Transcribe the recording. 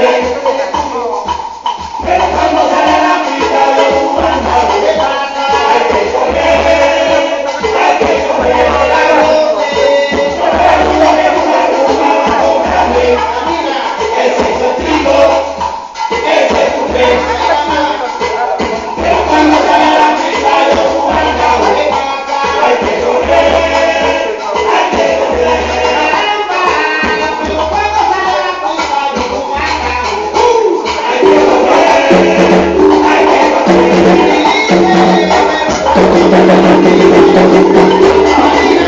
Deus. Thank you.